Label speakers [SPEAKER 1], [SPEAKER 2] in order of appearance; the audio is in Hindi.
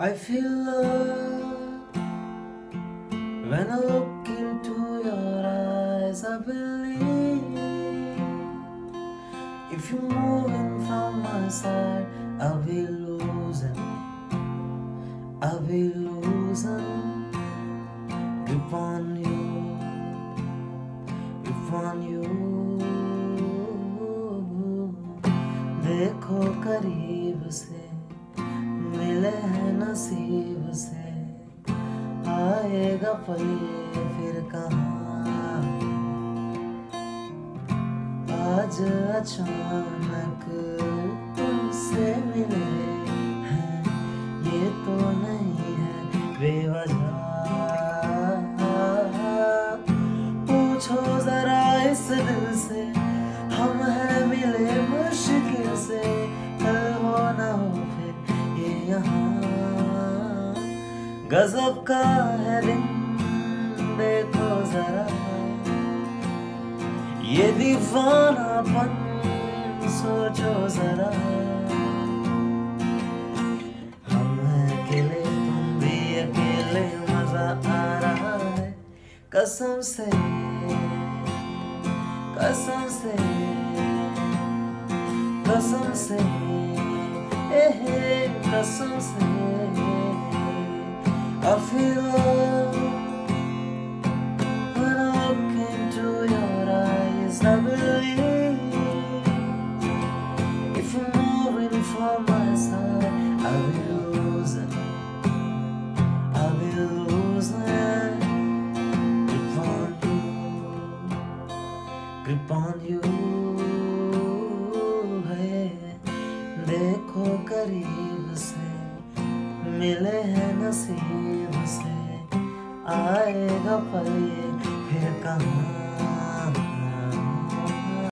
[SPEAKER 1] I feel love when I look into your eyes. I believe if you're moving from my side, I'll be losing. I'll be losing grip on you, grip on you. देखो करीब से मिले हैं नसीब से आएगा पल ये फिर कहाँ? आज अचानक तुमसे मिले हैं, ये तो नहीं है बेवजह। पूछो जरा इस दिल से, हम हैं गजब का है दिन, देखो जरा। ये दीवानापन सोचो जरा। हम अकेले, तुम भी अकेले, मज़ा आ रहा है। कसम से कसम से कसम से ए कसम से। I feel love when I look into your eyes. I believe if you're moving from my side, I'll be losing. I'll be losing grip on you, grip on you. है देखो करीब से मिले हैं नसीब से आएगा पल फिर कहाँ?